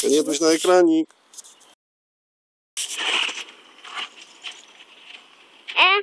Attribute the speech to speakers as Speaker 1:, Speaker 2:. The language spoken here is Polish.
Speaker 1: To nie na ekranik.
Speaker 2: E.